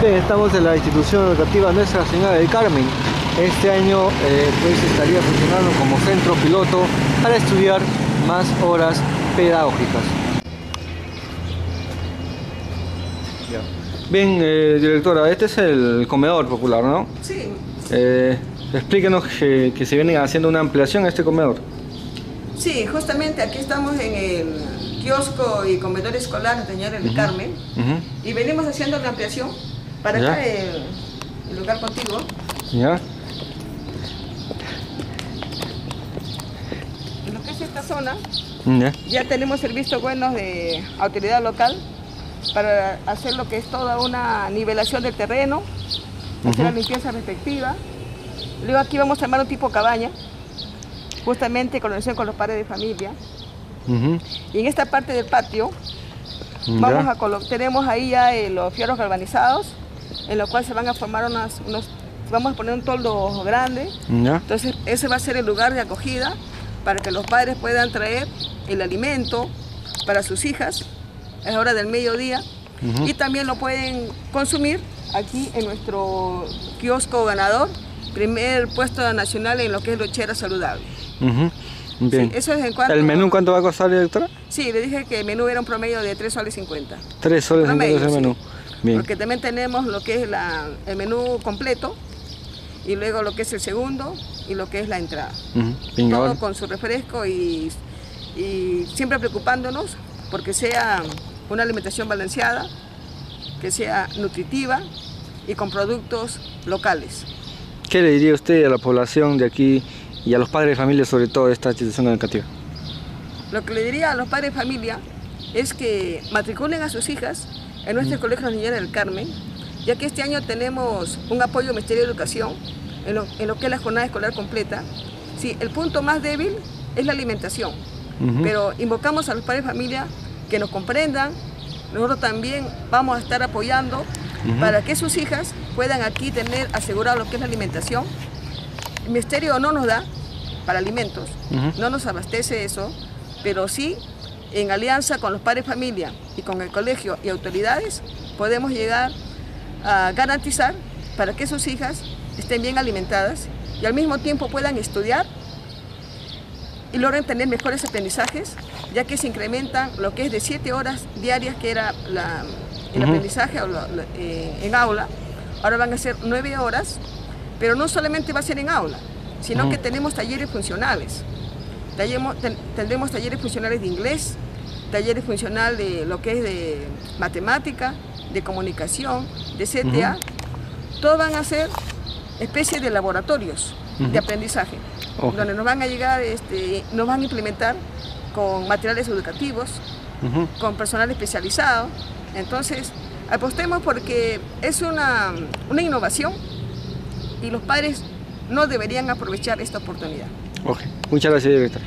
Bien, estamos en la institución educativa Nuestra Señora del Carmen. Este año eh, pues estaría funcionando como centro piloto para estudiar más horas pedagógicas. Bien, eh, directora, este es el comedor popular, ¿no? Sí. Eh, explíquenos que, que se viene haciendo una ampliación a este comedor. Sí, justamente aquí estamos en el kiosco y comedor escolar de Señora del Carmen y venimos haciendo la ampliación para Ya. acá el, el lugar contigo. ¿Ya? En lo que es esta zona ¿Ya? ya tenemos el visto bueno de autoridad local para hacer lo que es toda una nivelación del terreno, hacer la limpieza respectiva. Luego aquí vamos a armar un tipo cabaña, justamente con relación con los padres de familia. Y en esta parte del patio. Vamos a tenemos ahí ya eh, los fierros galvanizados, en los cuales se van a formar unas, unos, vamos a poner un toldo grande. ¿Ya? Entonces ese va a ser el lugar de acogida para que los padres puedan traer el alimento para sus hijas a la hora del mediodía y también lo pueden consumir aquí en nuestro kiosco ganador, primer puesto nacional en lo que es lochera saludable. Bien. Sí, eso es en cuanto... ¿El menú cuánto va a costar, directora? Sí, le dije que el menú era un promedio de 3 soles 50. Tres soles en Promedio, el sí. Bien. Porque también tenemos lo que es la- el menú completo y luego lo que es el segundo y lo que es la entrada. Todo con su refresco y, y siempre preocupándonos porque sea una alimentación balanceada, que sea nutritiva y con productos locales. ¿Qué le diría usted a la población de aquí y a los padres de familia sobre todo de esta institución educativa? Lo que le diría a los padres de familia es que matriculen a sus hijas en nuestro Colegio Niñera del Carmen, ya que este año tenemos un apoyo al Ministerio de Educación en lo, en lo que es la jornada escolar completa. Sí, el punto más débil es la alimentación, pero invocamos a los padres de familia que nos comprendan. Nosotros también vamos a estar apoyando para que sus hijas puedan aquí tener asegurado lo que es la alimentación. El Ministerio no nos da para alimentos, no nos abastece eso, pero sí en alianza con los padres de familia y con el colegio y autoridades podemos llegar a garantizar para que sus hijas estén bien alimentadas y al mismo tiempo puedan estudiar y logren tener mejores aprendizajes, ya que se incrementan lo que es de 7 horas diarias que era la- el aprendizaje eh, en aula, ahora van a ser 9 horas, pero no solamente va a ser en aula, sino que tenemos talleres funcionales. Tendremos talleres funcionales de inglés, talleres funcionales de lo que es de matemática, de comunicación, de CTA. Todos van a ser especies de laboratorios de aprendizaje, donde nos van a llegar, este, nos van a implementar con materiales educativos, con personal especializado. Entonces, apostemos porque es una, una innovación y los padres no deberían aprovechar esta oportunidad. Ok. Muchas gracias, directora.